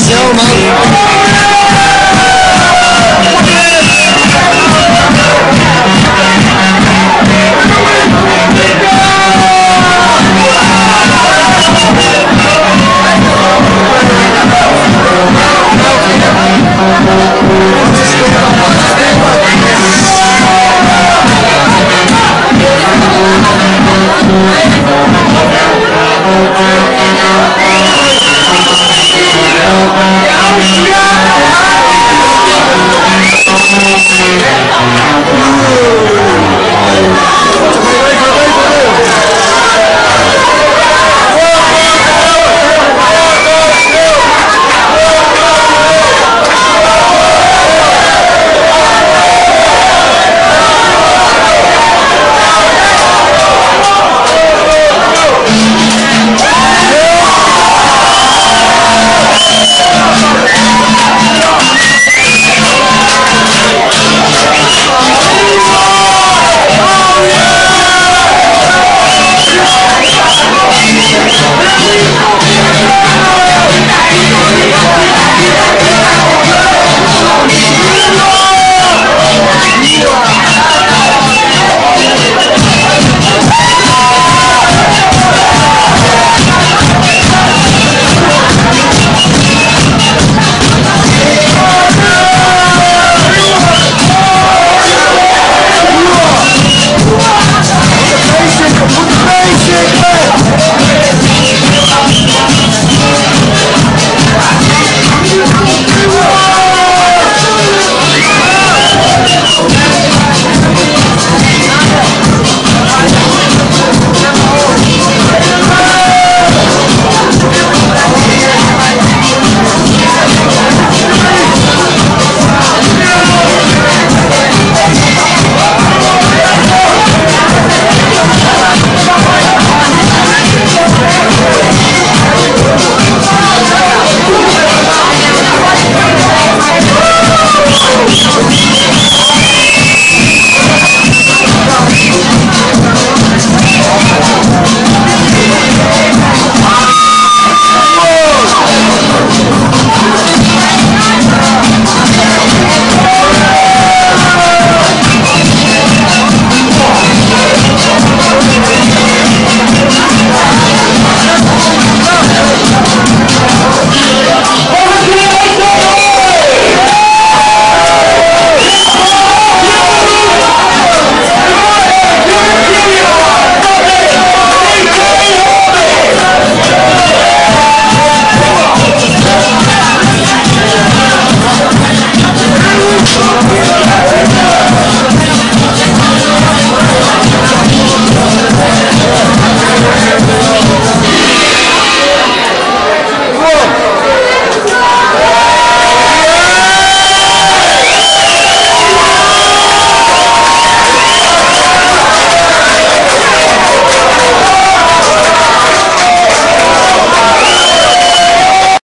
小蛮 Yeah.